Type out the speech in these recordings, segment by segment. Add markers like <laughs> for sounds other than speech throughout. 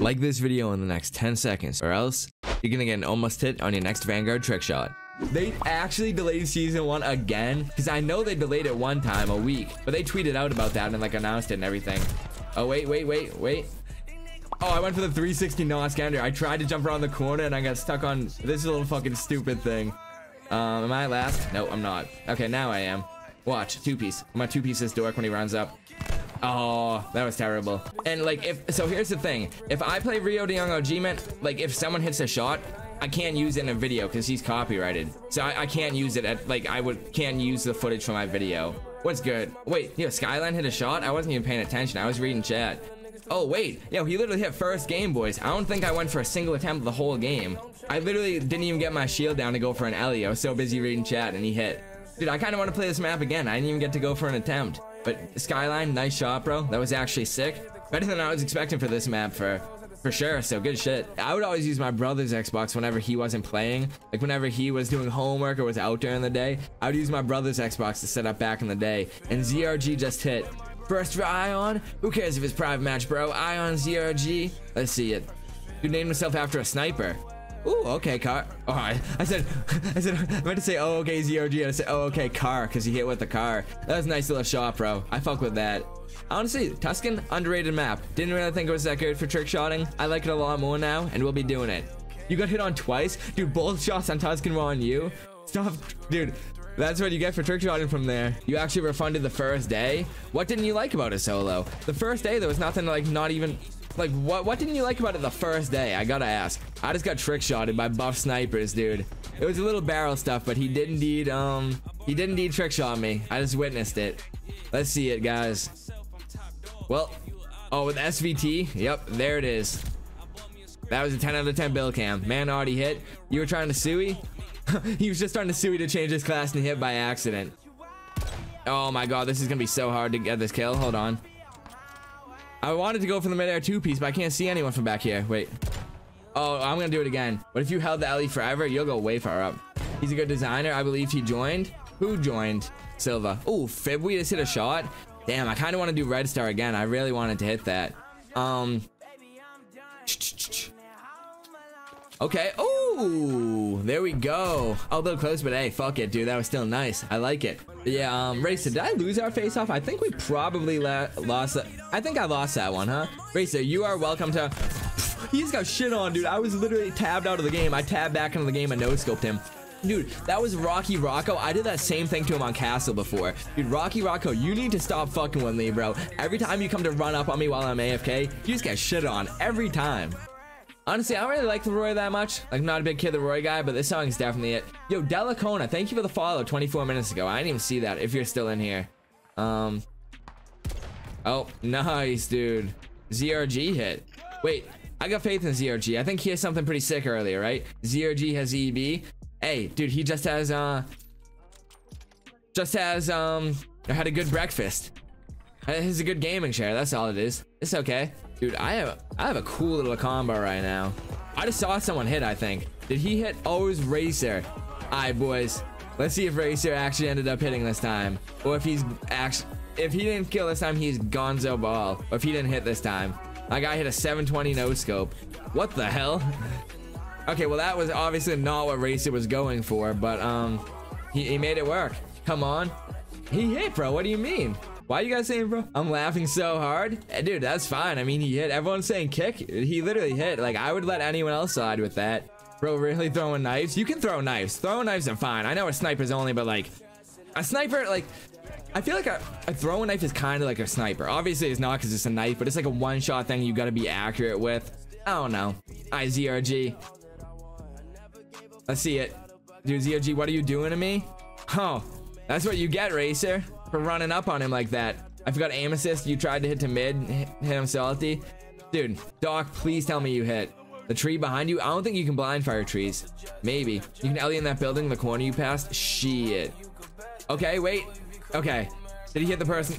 Like this video in the next 10 seconds, or else you're gonna get an almost hit on your next Vanguard trick shot. They actually delayed season one again, because I know they delayed it one time a week, but they tweeted out about that and like announced it and everything. Oh, wait, wait, wait, wait. Oh, I went for the 360 non-scander. I tried to jump around the corner and I got stuck on this little fucking stupid thing. Um, am I last? No, I'm not. Okay, now I am. Watch, two piece. Gonna two piece this dork when he runs up. Oh, that was terrible. And like, if so, here's the thing: if I play Rio Da Yung OG, man, like if someone hits a shot, I can't use it in a video because he's copyrighted. So I, I, can't use it at like I would can't use the footage for my video. What's good? Wait, yo, Skyline hit a shot. I wasn't even paying attention. I was reading chat. Oh wait, yo, he literally hit first game, boys. I don't think I went for a single attempt the whole game. I literally didn't even get my shield down to go for an Ellie. I was so busy reading chat, and he hit. Dude, I kind of want to play this map again. I didn't even get to go for an attempt. But Skyline, nice shot, bro. That was actually sick. Better than I was expecting for this map for for sure. So good shit. I would always use my brother's xbox whenever he wasn't playing. Like whenever he was doing homework or was out during the day i would use my brother's xbox to set up back in the day. And zrg just hit first for ion. Who cares if it's private match bro? Ion zrg let's see it. Dude named himself after a sniper Ooh, okay, car. All right. I, I said, <laughs> I said, <laughs> I meant to say, oh, okay, ZRG. And I said, oh, okay, car, because he hit with the car. That was a nice little shot, bro. I fuck with that. Honestly, Tuscan, underrated map. Didn't really think it was that good for trick shotting. I like it a lot more now, and we'll be doing it. You got hit on twice? Dude, both shots on Tuscan were on you? Stop, dude. That's what you get for trick shotting from there. You actually refunded the first day? What didn't you like about a Solo? The first day, there was nothing like not even like, what what didn't you like about it the first day? I gotta ask. I just got trick shotted by buff snipers, dude. It was a little barrel stuff, but he did indeed, um, he did indeed trick shot me. I just witnessed it. Let's see it, guys. Well, oh, with SVT, yep, there it is. That was a 10 out of 10 kill cam. Man already hit. You were trying to sui? <laughs> he was just trying to sui to change his class and hit by accident. Oh my god, this is gonna be so hard to get this kill. Hold on. I wanted to go for the midair two piece, but I can't see anyone from back here. Wait. Oh, I'm gonna do it again. But if you held the Ellie forever, you'll go way far up. He's a good designer. I believe he joined. Who joined? Silva. Oh, Fib, we just hit a shot. Damn, I kind of want to do Red Star again. I really wanted to hit that. Um. Okay. Oh, there we go. A little close, but hey, fuck it, dude. That was still nice. I like it. Yeah, um, Racer, did I lose our face off? I think we probably lost that. I think I lost that one, huh? Racer, you are welcome to. <laughs> He just got shit on, dude. I was literally tabbed out of the game. I tabbed back into the game and no scoped him. Dude, that was Rocky Rocco. I did that same thing to him on Castle before. Dude, Rocky Rocco, you need to stop fucking with me, bro. Every time you come to run up on me while I'm AFK, you just get shit on. Every time. Honestly, I don't really like Laroi that much. Like, I'm not a big Kid Laroi guy, but this song is definitely it. Yo, Delacona, thank you for the follow 24 minutes ago. I didn't even see that if you're still in here. Um. Oh, <laughs> nice, dude. ZRG hit. Wait, I got faith in ZRG. I think he has something pretty sick earlier, right? ZRG has EB. Hey, dude, he just has, uh... Just has, um... Had a good breakfast. He's a good gaming share. That's all it is. It's okay. Dude, I have I have a cool little combo right now. I just saw someone hit, I think. Did he hit? Oh, it was Racer. All right, boys. Let's see if Racer actually ended up hitting this time. Or if he's actually... If he didn't kill this time, he's gonzo ball. Or if he didn't hit this time. My guy hit a 720 no scope. What the hell? <laughs> okay, well, that was obviously not what Racer was going for. But, um... He, he made it work. Come on. He hit, bro. What do you mean? Why are you guys saying, bro? I'm laughing so hard. Eh, dude, that's fine. I mean, he hit. Everyone's saying kick. He literally hit. Like, I would let anyone else side with that. Bro, really throwing knives? You can throw knives. Throwing knives are fine. I know a sniper's only, but like, a sniper, like, I feel like a, a throwing knife is kind of like a sniper. Obviously, it's not because it's a knife, but it's like a one-shot thing you got to be accurate with. I don't know. IZRG. Let's see it. Dude, ZRG, what are you doing to me? Oh, that's what you get, Racer for running up on him like that. I forgot aim assist. You tried to hit to mid, hit him salty. Dude, Doc, please tell me you hit. The tree behind you? I don't think you can blind fire trees. Maybe. You can Ellie in that building, the corner you passed? Shit. Okay, wait. Okay. Did he hit the person?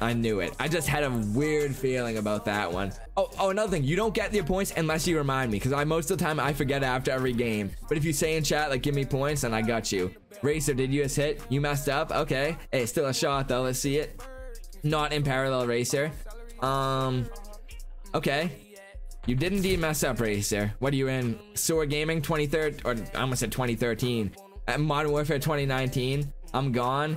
I knew it. I just had a weird feeling about that one. Oh, oh, another thing. You don't get the points unless you remind me. Because I most of the time, I forget after every game. But if you say in chat, like, give me points, then I got you. Racer, did you just hit? You messed up? Okay. Hey, still a shot, though. Let's see it. Not in parallel, Racer. Um, okay. You did indeed mess up, Racer. What are you in? Sword Gaming 23rd, or I almost said 2013. At Modern Warfare 2019. I'm gone.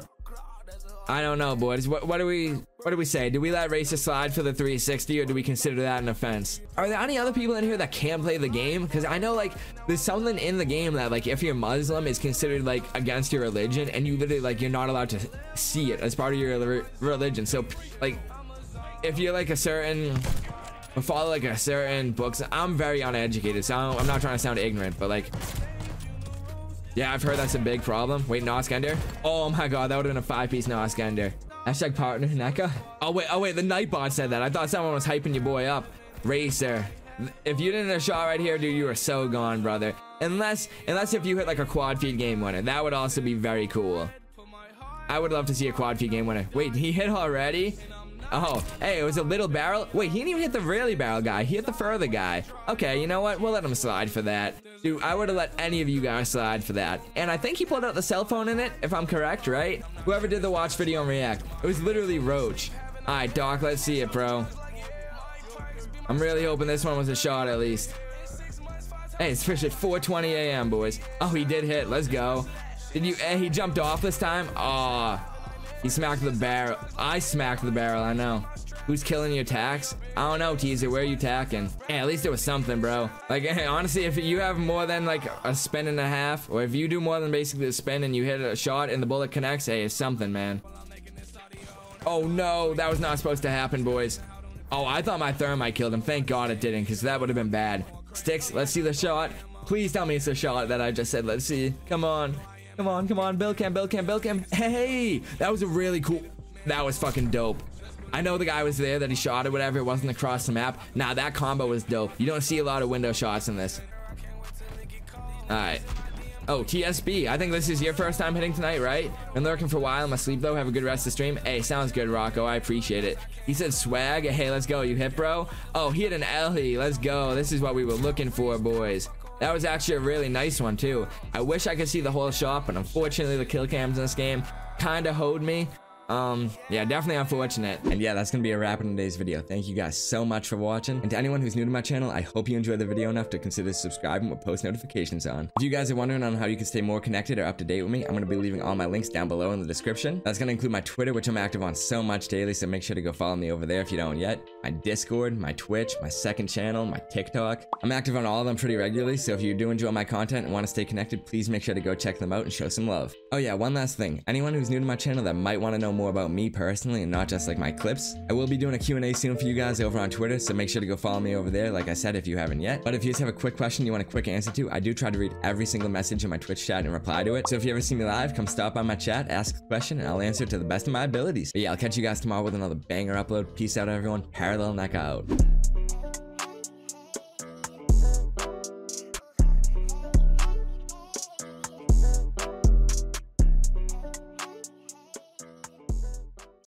I don't know, boys. What, what do we what do we say? Do we let Racer slide for the 360 or do we consider that an offense? Are there any other people in here that can't play the game? Because I know like there's something in the game that like if you're Muslim is considered like against your religion and you literally like you're not allowed to see it as part of your religion. So like if you're like a certain follow like a certain books, I'm very uneducated, so I'm not trying to sound ignorant, but like yeah, I've heard that's a big problem. Wait, no Noskender? Oh my god, that would have been a five-piece no Noskender. Hashtag partner, NECCA. Oh wait, oh wait, the Nightbot said that. I thought someone was hyping your boy up. Racer. If you didn't have a shot right here, dude, you are so gone, brother. Unless, unless if you hit like a quad feed game winner. That would also be very cool. I would love to see a quad feed game winner. Wait, he hit already? Oh, hey, it was a little barrel. Wait, he didn't even hit the really barrel guy. He hit the further guy. Okay, you know what? We'll let him slide for that. Dude, I would have let any of you guys slide for that. And I think he pulled out the cell phone in it, if I'm correct, right? Whoever did the watch video and react. It was literally Roach. All right, Doc, let's see it, bro. I'm really hoping this one was a shot at least. Hey, it's fish at 4.20 a.m., boys. Oh, he did hit. Let's go. Did you... Hey, he jumped off this time? Aw. Oh. He smacked the barrel. I smacked the barrel, I know. Who's killing your tax? I don't know, Teaser. Where are you tacking? Yeah, at least it was something, bro. Like, <laughs> honestly, if you have more than like a spin and a half, or if you do more than basically a spin and you hit a shot and the bullet connects, hey, it's something, man. Oh no, that was not supposed to happen, boys. Oh, I thought my thermite killed him. Thank God it didn't, because that would have been bad. Sticks, let's see the shot. Please tell me it's a shot that I just said. Let's see. Come on. Come on, come on, Kill Cam, Kill Cam, Kill Cam. Hey, that was a really cool. That was fucking dope. I know the guy was there that he shot or whatever. It wasn't across the map. Nah, that combo was dope. You don't see a lot of window shots in this. All right. Oh, TSB. I think this is your first time hitting tonight, right? Been lurking for a while. I'm asleep though. Have a good rest of the stream. Hey, sounds good, Rocco. I appreciate it. He said swag. Hey, let's go. You hit, bro? Oh, he hit an Ellie. Let's go. This is what we were looking for, boys. That was actually a really nice one too. I wish I could see the whole shot, but unfortunately the kill cams in this game kind of hoed me. Um, yeah, definitely unfortunate. And yeah, that's gonna be a wrap in today's video. Thank you guys so much for watching. And to anyone who's new to my channel, I hope you enjoyed the video enough to consider subscribing with post notifications on. If you guys are wondering on how you can stay more connected or up to date with me, I'm gonna be leaving all my links down below in the description. That's gonna include my Twitter, which I'm active on so much daily, so make sure to go follow me over there if you don't yet. My Discord, my Twitch, my second channel, my TikTok. I'm active on all of them pretty regularly, so if you do enjoy my content and want to stay connected, please make sure to go check them out and show some love. Oh yeah, one last thing. Anyone who's new to my channel that might want to know more about me personally, and not just like my clips. I will be doing a Q&A soon for you guys over on Twitter, so make sure to go follow me over there, like I said, if you haven't yet. But if you just have a quick question you want a quick answer to, I do try to read every single message in my Twitch chat and reply to it. So if you ever see me live, come stop by my chat, ask a question, and I'll answer to the best of my abilities. But yeah, I'll catch you guys tomorrow with another banger upload. Peace out, everyone. Parallel Neck out.